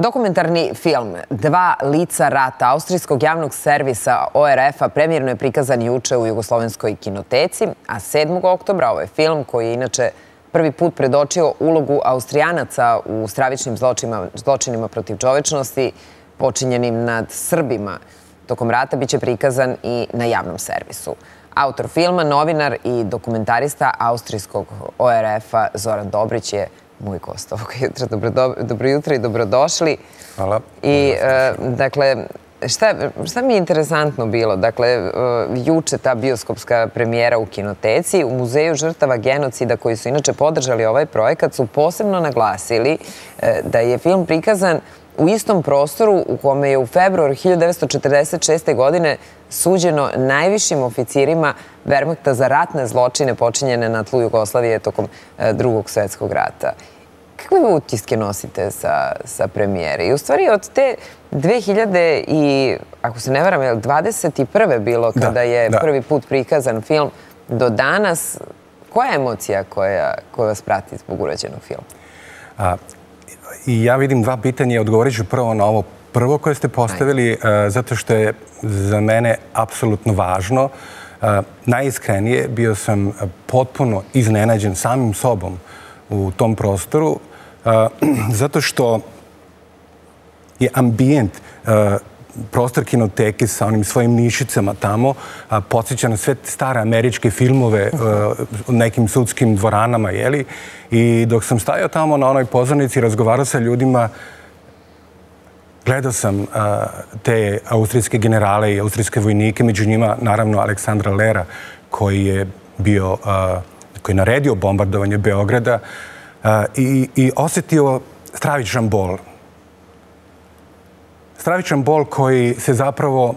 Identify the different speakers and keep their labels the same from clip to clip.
Speaker 1: Dokumentarni film Dva lica rata Austrijskog javnog servisa ORF-a premjerno je prikazan juče u Jugoslovenskoj kinoteci, a 7. oktobra ovaj film, koji je inače prvi put predočio ulogu Austrijanaca u stravičnim zločinima protiv čovečnosti počinjenim nad Srbima tokom rata, biće prikazan i na javnom servisu. Autor filma, novinar i dokumentarista Austrijskog ORF-a Zoran Dobrić je moj gost ovog jutra. Dobro jutro i dobrodošli.
Speaker 2: Hvala.
Speaker 1: I, e, dakle, šta mi je interesantno bilo? Dakle, e, juče ta bioskopska premijera u kinoteci, u Muzeju žrtava genocida koji su inače podržali ovaj projekat, su posebno naglasili e, da je film prikazan u istom prostoru u kome je u februar 1946. godine suđeno najvišim oficirima Wehrmachta za ratne zločine počinjene na tlu Jugoslavije tokom e, drugog svjetskog rata. Kakve utiske nosite sa premijere? I u stvari od te 2000 i, ako se ne varam, je li 21. bilo kada je prvi put prikazan film do danas, koja je emocija koja vas prati zbog urađenog filma?
Speaker 2: I ja vidim dva pitanja. Odgovorit ću prvo na ovo prvo koje ste postavili, e, zato što je za mene apsolutno važno. E, najiskrenije bio sam potpuno iznenađen samim sobom u tom prostoru, e, zato što je ambijent prostor kinoteke sa onim svojim nišicama tamo, podsjeća na sve stare američke filmove u nekim sudskim dvoranama, jeli? I dok sam stajao tamo na onoj pozornici razgovarao sa ljudima, gledao sam te austrijske generale i austrijske vojnike, među njima naravno Aleksandra Lera, koji je bio, koji je naredio bombardovanje Beograda i osjetio stravičan bol stravičan bol koji se zapravo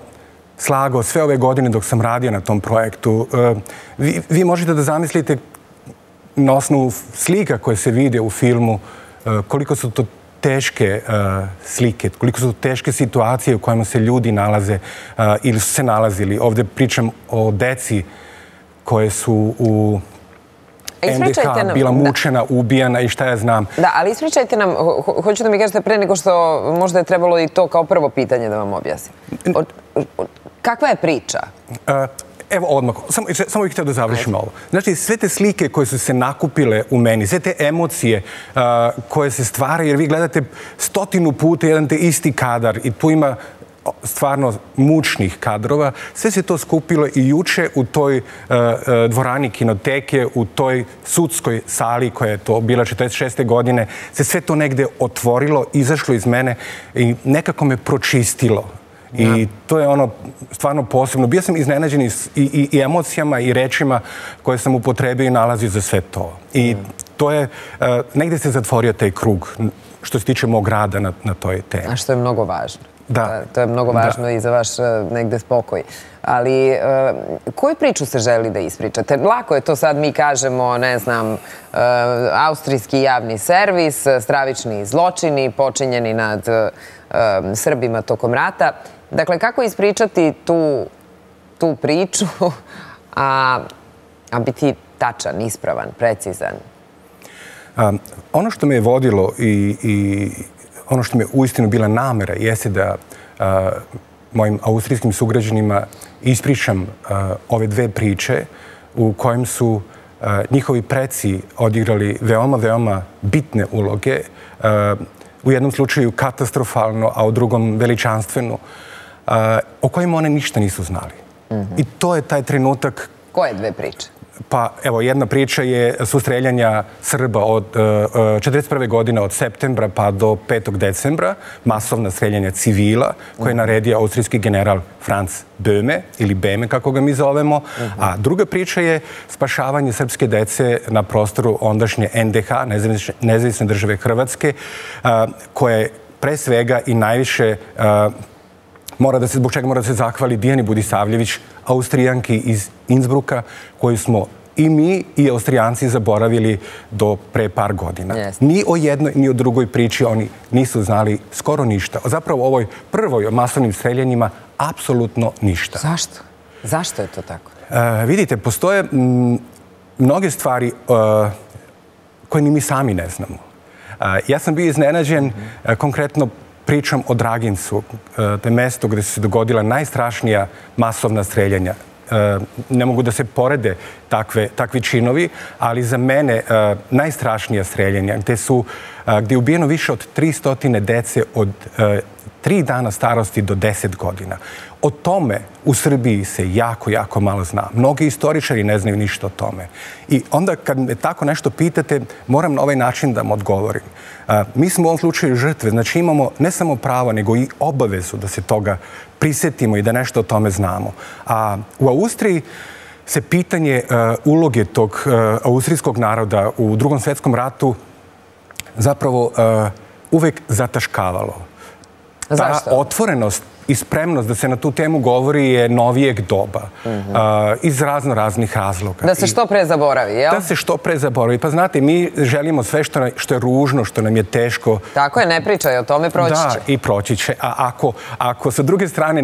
Speaker 2: slagao sve ove godine dok sam radio na tom projektu. E, vi, vi možete da zamislite na osnovu slika koje se vide u filmu e, koliko su to teške e, slike, koliko su to teške situacije u kojima se ljudi nalaze ili su se nalazili. Ovdje pričam o deci koje su u NDH bila mučena, ubijana i šta ja znam.
Speaker 1: Da, ali ispričajte nam, hoću da mi kažete pre nego što možda je trebalo i to kao prvo pitanje da vam objasnim. Kakva je priča?
Speaker 2: E, evo odmah, samo bih htio da završim ovo. Znači, sve te slike koje su se nakupile u meni, sve te emocije e, koje se stvaraju, jer vi gledate stotinu puta jedan te isti kadar i tu ima stvarno mučnih kadrova. Sve se to skupilo i juče u toj e, e, dvorani kinoteke, u toj sudskoj sali koja je to bila 46. godine, se sve to negde otvorilo, izašlo iz mene i nekako me pročistilo. I to je ono stvarno posebno. Bio sam iznenađen i emocijama i rečima koje sam upotrebio i nalazio za sve to. I to je, e, negde se zatvorio taj krug što se tiče mog rada na toj temi.
Speaker 1: A što je mnogo važno. Da. To je mnogo važno i za vaš e, negde spokoj. Ali e, koju priču se želi da ispričate? Lako je to sad mi kažemo, ne znam, e, austrijski javni servis, stravični zločini, počinjeni nad Srbima tokom rata. Dakle, kako ispričati tu priču, a biti tačan, ispravan, precizan?
Speaker 2: Ono što me je vodilo i ono što mi je uistinu bila namera jeste da mojim austrijskim sugrađanima ispričam ove dve priče u kojem su njihovi preci odigrali veoma, veoma bitne uloge. U jednom slučaju katastrofalno, a u drugom veličanstveno, o kojima one ništa nisu znali. Mhm. I to je taj trenutak...
Speaker 1: Koje dve priče?
Speaker 2: Pa, evo, jedna priča je sustreljanja Srba od e, e, 1941. Godine od septembra pa do 5. decembra, masovna streljanja civila koje je naredio austrijski general Franz Böhme, ili Beme, kako ga mi zovemo. A druga priča je spašavanje srpske dece na prostoru ondašnje NDH, nezavisne države Hrvatske, e, koje je pre svega i najviše mora da se, zbog čega mora da se zahvali Dijani Budisavljević, Austrijanki iz Innsbrucka, koju smo i mi i Austrijanci zaboravili do pre par godina. Ni o jednoj, ni o drugoj priči oni nisu znali skoro ništa. Zapravo o ovoj prvoj masovnim streljanjima apsolutno ništa.
Speaker 1: Zašto? Zašto je to tako?
Speaker 2: E, vidite, postoje mnoge stvari e, koje ni mi sami ne znamo. E, ja sam bio iznenađen konkretno pričam o Dragincu, e, to je mesto gde se dogodila najstrašnija masovna streljanja. E, ne mogu da se porede takve, takvi činovi, ali za mene e, najstrašnija streljanja, gde, su, gde je ubijeno više od 300 dece od tri dana starosti do 10 godina. O tome u Srbiji se jako, jako malo zna. Mnogi istoričari ne znaju ništa o tome. I onda kad me tako nešto pitate, moram na ovaj način da vam odgovorim. Mi smo u ovom slučaju žrtve, znači imamo ne samo pravo, nego i obavezu da se toga prisetimo i da nešto o tome znamo. A u Austriji se pitanje uloge tog austrijskog naroda u drugom svetskom ratu zapravo uvek zataškavalo. Ta otvorenost i spremnost da se na tu temu govori je novijeg doba. Iz razno raznih razloga.
Speaker 1: Da se što pre zaboravi, jel?
Speaker 2: Da se što pre zaboravi. Pa znate, mi želimo sve što je ružno, što nam je teško.
Speaker 1: Tako je, ne pričaj o tome, proći će.
Speaker 2: Da, i proći će. A ako sa druge strane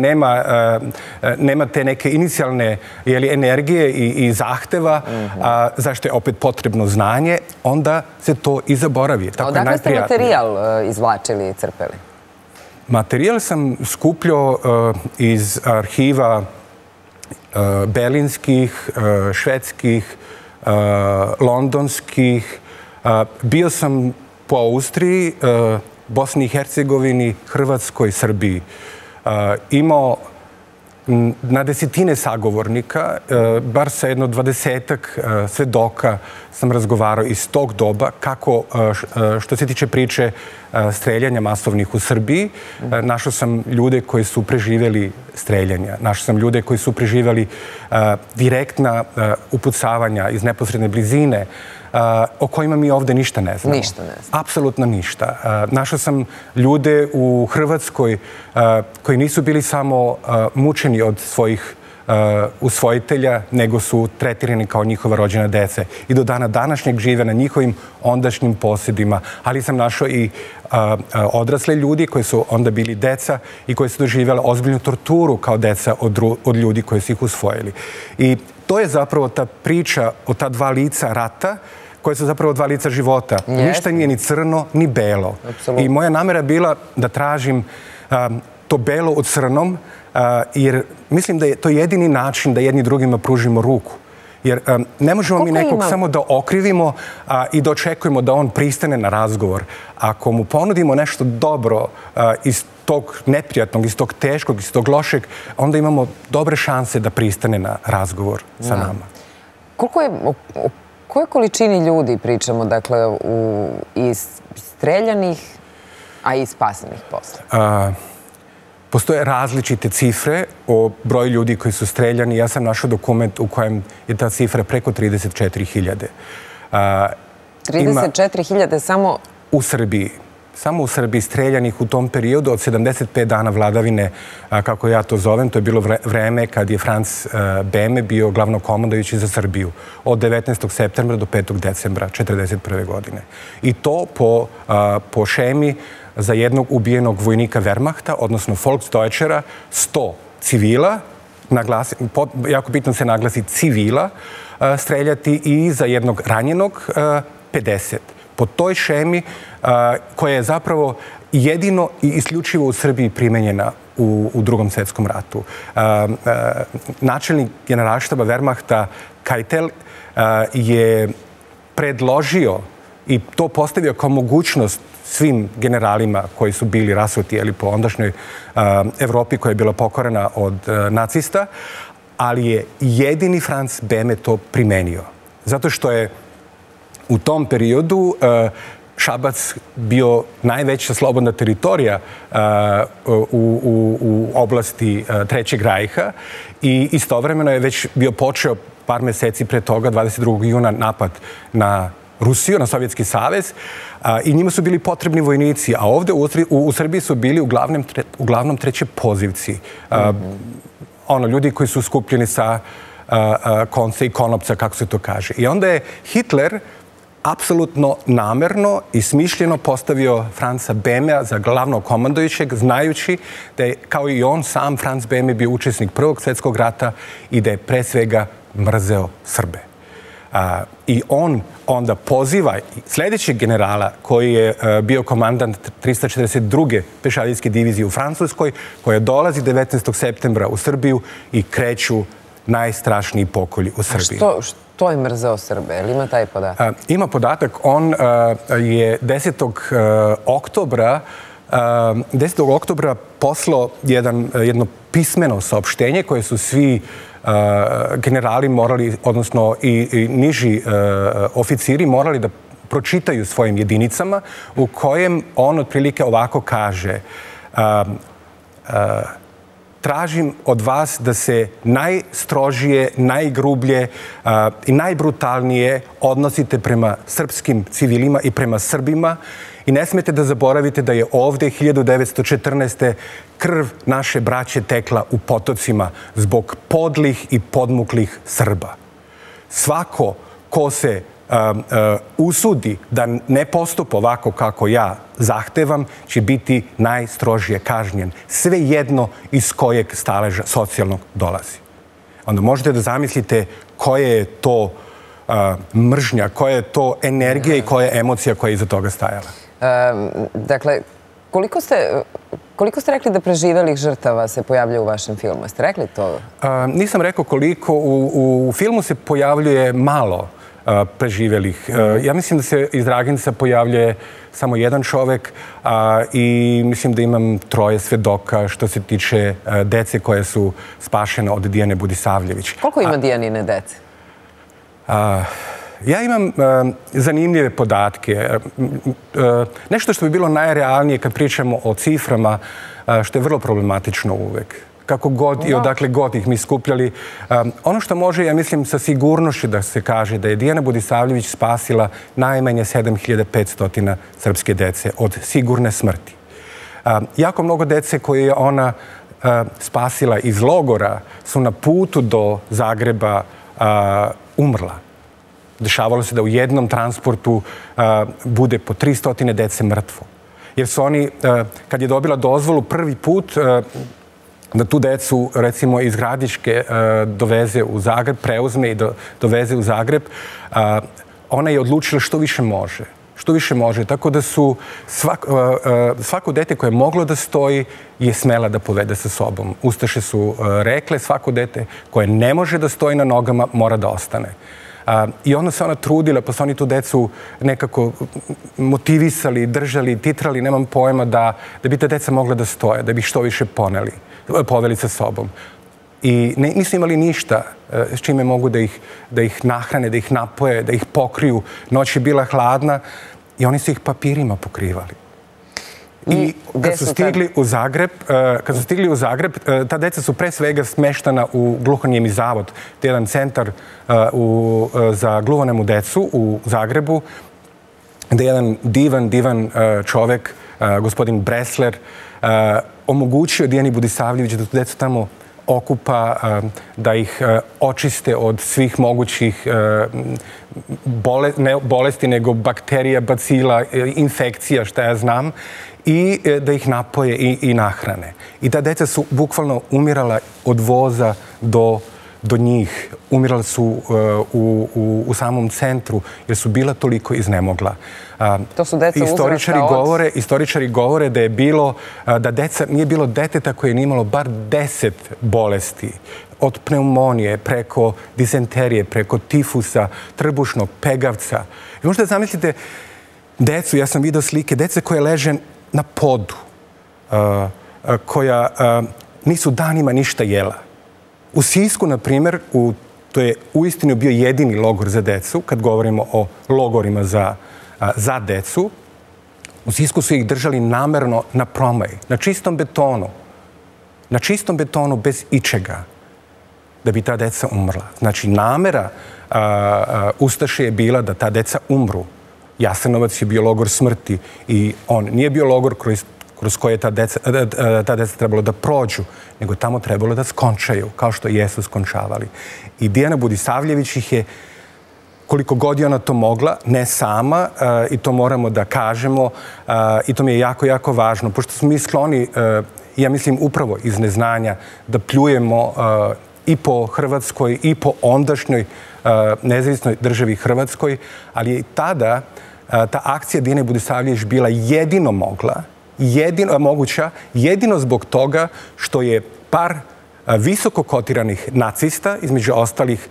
Speaker 2: nema te neke inicijalne energije i zahteva, zašto je opet potrebno znanje, onda se to i zaboravi.
Speaker 1: Odakle ste materijal izvlačili i crpeli?
Speaker 2: Materijal sam skupljao e, iz arhiva e, belinskih, e, švedskih, londonskih. Bio sam po Austriji, Bosni i Hercegovini, Hrvatskoj, Srbiji. Imao na desetine sagovornika, e, bar sa jedno dvadesetak e, svedoka sam razgovarao iz tog doba kako, e, što se tiče priče streljanja masovnih u Srbiji, našao sam ljude koji su preživjeli streljanja, našao sam ljude koji su preživjeli direktna upucavanja iz neposredne blizine, o kojima mi ovde ništa ne znamo.
Speaker 1: Ništa ne znamo.
Speaker 2: Apsolutno ništa. Našao sam ljude u Hrvatskoj koji nisu bili samo mučeni od svojih usvojitelja, nego su tretirani kao njihova rođena dece. I do dana današnjeg žive na njihovim ondašnjim posjedima. Ali sam našao i odrasle ljudi koji su onda bili deca i koji su doživjeli ozbiljnu torturu kao deca od ljudi koji su ih usvojili. I to je zapravo ta priča o ta dva lica rata, koje su zapravo dva lica života. Ništa nije ni crno, ni belo. I moja namera bila da tražim to belo od crnom, jer mislim da je to jedini način da jedni drugima pružimo ruku. Jer ne možemo mi nekog samo da okrivimo i da očekujemo da on pristane na razgovor. Ako mu ponudimo nešto dobro iz tog neprijatnog, iz tog teškog, iz tog lošeg, onda imamo dobre šanse da pristane na razgovor sa nama.
Speaker 1: Koliko je, o kojoj količini ljudi pričamo, dakle, u, iz streljanih, a i spasenih posle?
Speaker 2: Postoje različite cifre o broju ljudi koji su streljani. Ja sam našao dokument u kojem je ta cifra preko 34.000.
Speaker 1: 34.000 samo...
Speaker 2: U Srbiji samo u Srbiji streljanih u tom periodu od 75 dana vladavine, kako ja to zovem, to je bilo vreme kad je Franz Beme bio glavno komandojući za Srbiju od 19. septembra do 5. decembra 1941. godine. I to po, po šemi za jednog ubijenog vojnika Wehrmachta, odnosno Volksdeutschera, 100 civila, naglasi, jako bitno se naglasi civila, e, streljati i za jednog ranjenog e, 50 po toj šemi e, koja je zapravo jedino i isključivo u Srbiji primenjena u, u drugom svjetskom ratu. Načelnik generalštaba Wehrmachta Kajtel je predložio i to postavio kao mogućnost svim generalima koji su bili rasuti ali po ondašnjoj eh, Evropi koja je bila pokorena od eh, nacista, ali je jedini Franz Beme to primenio. Zato što je u tom periodu eh, Šabac bio najveća slobodna teritorija u, u, u oblasti Trećeg rajha i istovremeno je već bio počeo par meseci pre toga, 22. juna, napad na Rusiju, na Sovjetski savez i njima su bili potrebni vojnici, a ovde u, u, Srbiji su bili uglavnom, tre, uglavnom treće pozivci. Mm -hmm. ono, ljudi koji su skupljeni sa konca i konopca, kako se to kaže. I onda je Hitler apsolutno namerno i smišljeno postavio Franca Bemea za glavnog komandojućeg, znajući da je, kao i on sam, Franc Beme bio učesnik Prvog svjetskog rata i da je pre svega mrzeo Srbe. I on onda poziva sljedećeg generala koji je bio komandant 342. pešadijske divizije u Francuskoj, koja dolazi 19. septembra u Srbiju i kreću najstrašniji pokolji u Srbiji.
Speaker 1: A što, što je mrzeo Srbe? Ili ima taj podatak?
Speaker 2: Ima podatak. On je 10. oktobra 10. oktobra poslao jedan, jedno pismeno saopštenje koje su svi generali morali, odnosno i, niži oficiri morali da pročitaju svojim jedinicama u kojem on otprilike ovako kaže tražim od vas da se najstrožije, najgrublje i najbrutalnije odnosite prema srpskim civilima i prema Srbima i ne smete da zaboravite da je ovde 1914. krv naše braće tekla u potocima zbog podlih i podmuklih Srba. Svako ko se usudi da ne postupa ovako kako ja zahtevam, će biti najstrožije kažnjen. Sve jedno iz kojeg staleža socijalnog dolazi. Onda možete da zamislite koja je to mržnja, koja je to energija i koja je emocija koja je iza toga stajala.
Speaker 1: Dakle, koliko ste, koliko ste rekli da preživelih žrtava se pojavljaju u vašem filmu? Ste rekli to?
Speaker 2: Nisam rekao koliko. U, u filmu se pojavljuje malo preživelih. Ja mislim da se iz Draginca pojavljuje samo jedan čovek i mislim da imam troje svedoka što se tiče dece koje su spašene od Dijane Budisavljević.
Speaker 1: Koliko ima Dijanine dece?
Speaker 2: Ja imam zanimljive podatke. Nešto što bi bilo najrealnije kad pričamo o ciframa, što je vrlo problematično uvek kako god i odakle god ih mi skupljali. Ono što može, ja mislim, sa sigurnošću da se kaže da je Dijana Budisavljević spasila najmanje 7500 srpske dece od sigurne smrti. Jako mnogo dece koje je ona spasila iz logora su na putu do Zagreba umrla. Dešavalo se da u jednom transportu uh, bude po 300 dece mrtvo. Jer su oni, uh, kad je dobila dozvolu prvi put, uh, da tu decu, recimo, iz Gradiške doveze u Zagreb, preuzme i doveze u Zagreb, ona je odlučila što više može. Što više može. Tako da su svako dete koje je moglo da stoji je smela da povede sa sobom. Ustaše su rekle svako dete koje ne može da stoji na nogama mora da ostane. I onda se ona trudila, pa su oni tu decu nekako motivisali, držali, titrali, nemam pojma, da, da bi te deca mogla da stoje, da bi što više poneli, poveli sa sobom. I ne, nisu imali ništa e, s čime mogu da ih, da ih nahrane, da ih napoje, da ih pokriju. Noć je bila hladna i oni su ih papirima pokrivali. I kad su stigli u Zagreb, e, kad su stigli u Zagreb, e, ta deca su pre svega smeštana u Gluhonijemi zavod, to je jedan centar e, za gluhonemu decu u Zagrebu, gde je jedan divan, divan čovek, gospodin Bresler, omogućio Dijani Budisavljević da tu decu tamo okupa, eh, da ih eh, očiste od svih mogućih eh, bolesti, nego bakterija, bacila, infekcija, šta ja znam, i da ih napoje i, i nahrane. I ta deca su bukvalno umirala od voza do, do njih. Umirala su uh, u, u, u samom centru jer su bila toliko iznemogla.
Speaker 1: To su deca
Speaker 2: istoričari govore, Istoričari govore da je bilo, da deca, nije bilo deteta koje je imalo bar deset bolesti od pneumonije, preko disenterije, preko tifusa, trbušnog, pegavca. I možete zamislite decu, ja sam vidio slike, dece koje leže na podu, koja nisu danima ništa jela. U Sisku, na primjer, to je uistinu bio jedini logor za decu, kad govorimo o logorima za, za decu, u Sisku su ih držali namerno na promaj, na čistom betonu, na čistom betonu bez ičega, da bi ta deca umrla. Znači, namera Ustaše je bila da ta deca umru. Jasenovac je bio logor smrti i on nije bio logor kroz, kroz koje ta deca, e, e, ta deca trebalo da prođu, nego tamo trebalo da skončaju, kao što jesu skončavali. I Dijana Budisavljević ih je koliko god je ona to mogla, ne sama, uh, i to moramo da kažemo, uh, i to mi je jako, jako važno, pošto smo mi skloni, uh, ja mislim, upravo iz neznanja, da pljujemo i po Hrvatskoj, i po ondašnjoj nezavisnoj državi Hrvatskoj, ali je i tada ta akcija Dine Budisavljević bila jedino mogla, jedino, moguća, jedino zbog toga što je par visoko kotiranih nacista, između ostalih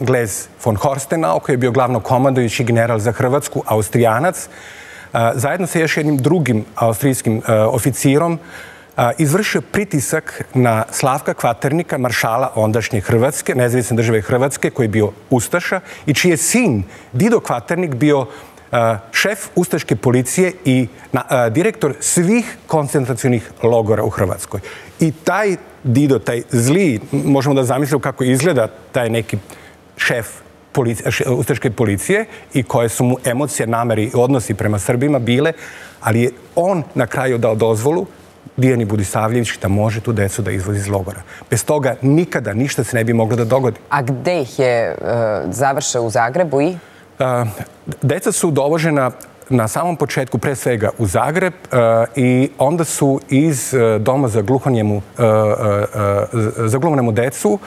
Speaker 2: Glez von Horstenau, koji je bio glavno komandojući general za Hrvatsku, austrijanac, zajedno sa još jednim drugim austrijskim oficirom, izvršio pritisak na Slavka Kvaternika, maršala ondašnje Hrvatske, nezavisne države Hrvatske, koji je bio Ustaša i čiji je sin Dido Kvaternik bio Eh, šef Ustaške policije i eh, direktor svih koncentracijnih logora u Hrvatskoj. I taj Dido, taj zli, možemo da zamislimo kako izgleda taj neki šef eh, Ustaške policije i koje su mu emocije, nameri i odnosi prema Srbima bile, ali je on na kraju dao dozvolu Dijani Budisavljević da može tu decu da izvozi iz logora. Bez toga nikada ništa se ne bi moglo da dogodi.
Speaker 1: A gde ih je uh, završao u Zagrebu i?
Speaker 2: Deca su dovožena na samom početku pre svega u Zagreb i onda su iz e, doma za gluhonjemu, e, e, za gluhonjemu decu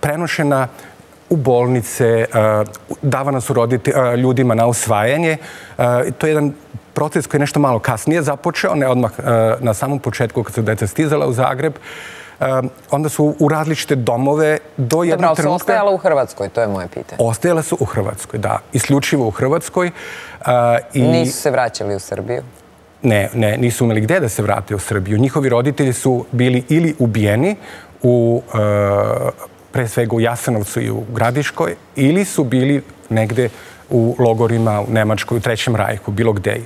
Speaker 2: prenošena u bolnice, davana su roditi, ljudima na usvajanje. To je jedan proces koji je nešto malo kasnije započeo, ne odmah na samom početku kad su deca stizala u Zagreb. Onda su u različite domove do jednog trenutka...
Speaker 1: Dobro, su ostajala u Hrvatskoj, to je moje pitanje.
Speaker 2: Ostajala su u Hrvatskoj, da. Isključivo u Hrvatskoj.
Speaker 1: Uh, i... Nisu se vraćali u Srbiju?
Speaker 2: Ne, ne, nisu imali gde da se vrate u Srbiju. Njihovi roditelji su bili ili ubijeni u, uh, pre svega u Jasanovcu i u Gradiškoj, ili su bili negde u logorima u Nemačkoj, u Trećem rajku, bilo gde.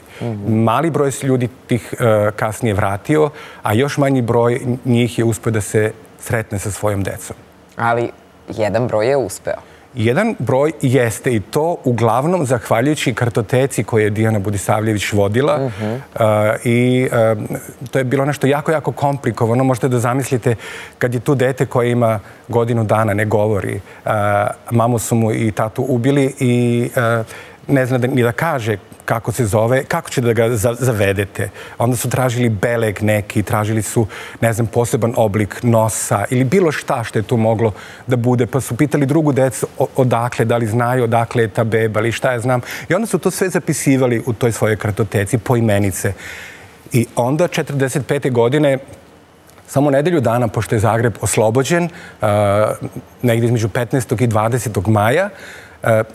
Speaker 2: Mali broj se ljudi tih uh, kasnije vratio, a još manji broj njih je uspio da se sretne sa svojom decom.
Speaker 1: Ali jedan broj je uspeo.
Speaker 2: Jedan broj jeste i to uglavnom zahvaljujući kartoteci koje je Dijana Budisavljević vodila uh -huh. uh, i uh, to je bilo nešto jako, jako komplikovano. Možete da zamislite kad je tu dete koje ima godinu dana, ne govori, uh, mamu su mu i tatu ubili i uh, ne zna da, ni da kaže kako se zove, kako će da ga zavedete. Onda su tražili beleg neki, tražili su, ne znam, poseban oblik nosa ili bilo šta što je tu moglo da bude. Pa su pitali drugu decu odakle, da li znaju odakle je ta beba ili šta ja znam. I onda su to sve zapisivali u toj svojoj kartoteci po imenice. I onda, 45. godine, samo nedelju dana, pošto je Zagreb oslobođen, uh, negdje između 15. i 20. maja,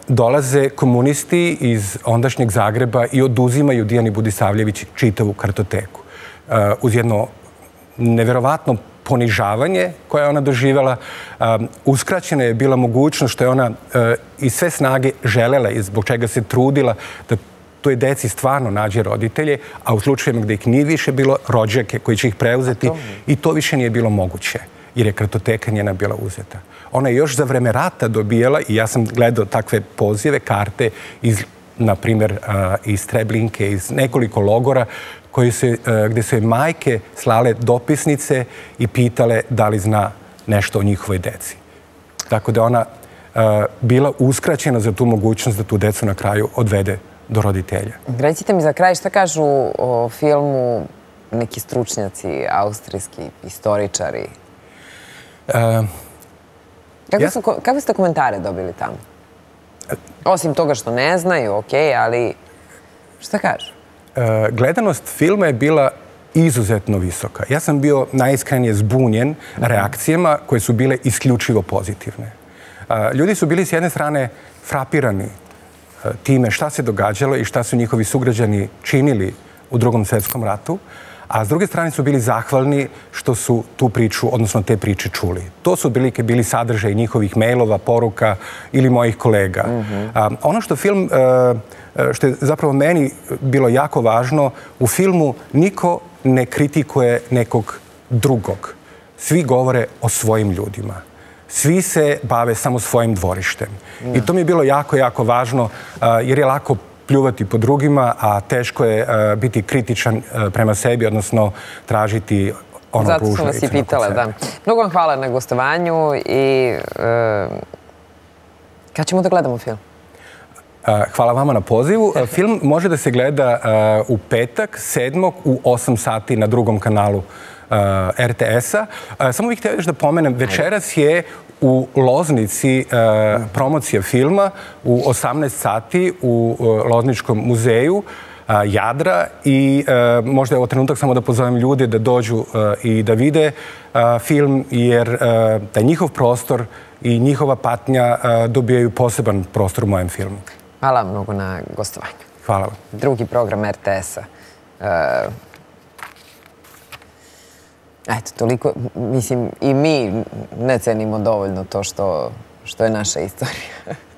Speaker 2: dolaze komunisti iz ondašnjeg Zagreba i oduzimaju Dijani Budisavljević čitavu kartoteku. E, uz jedno neverovatno ponižavanje koje je ona doživjela, e, uskraćena je bila mogućnost što je ona i sve snage želela i zbog čega se trudila da toj deci stvarno nađe roditelje, a u slučajima gde ih nije više bilo rođake koji će ih preuzeti i to više nije bilo moguće jer je kartoteka njena bila uzeta ona je još za vreme rata dobijala, i ja sam gledao takve pozive, karte iz, na primjer, iz Treblinke, iz nekoliko logora, koji se, gdje su je majke slale dopisnice i pitale da li zna nešto o njihovoj deci. Tako da ona bila uskraćena za tu mogućnost da tu decu na kraju odvede do roditelja.
Speaker 1: Recite mi za kraj šta kažu o filmu neki stručnjaci, austrijski istoričari? Kako, su, kakve ste komentare dobili tamo? Osim toga što ne znaju, ok, ali šta kažu?
Speaker 2: E, gledanost filma je bila izuzetno visoka. Ja sam bio najiskrenije zbunjen reakcijama koje su bile isključivo pozitivne. E, ljudi su bili s jedne strane frapirani e, time šta se događalo i šta su njihovi sugrađani činili u drugom svjetskom ratu a s druge strane su bili zahvalni što su tu priču, odnosno te priče čuli. To su otprilike bili sadržaj njihovih mailova, poruka ili mojih kolega. a, ono što film, e, e, što je zapravo meni bilo jako važno, u filmu niko ne kritikuje nekog drugog. Svi govore o svojim ljudima. Svi se bave samo svojim dvorištem. I to mi je bilo jako, jako važno, jer je lako pljuvati po drugima, a teško je uh, biti kritičan uh, prema sebi, odnosno tražiti ono
Speaker 1: Zato sam vas i pitala, da. Mnogo vam hvala na gostovanju i uh, kad ćemo da gledamo film?
Speaker 2: Hvala vama na pozivu. Film može da se gleda u petak, sedmog, u 8 sati na drugom kanalu RTS-a. Samo bih htio još da pomenem, večeras je u Loznici promocija filma u 18 sati u Lozničkom muzeju Jadra i možda je ovo trenutak samo da pozovem ljude da dođu i da vide film jer da njihov prostor i njihova patnja dobijaju poseban prostor u mojem filmu.
Speaker 1: Hvala mnogo na gostovanju.
Speaker 2: Hvala vam.
Speaker 1: Drugi program RTS-a. Eto, toliko, mislim, i mi ne cenimo dovoljno to što, što je naša istorija.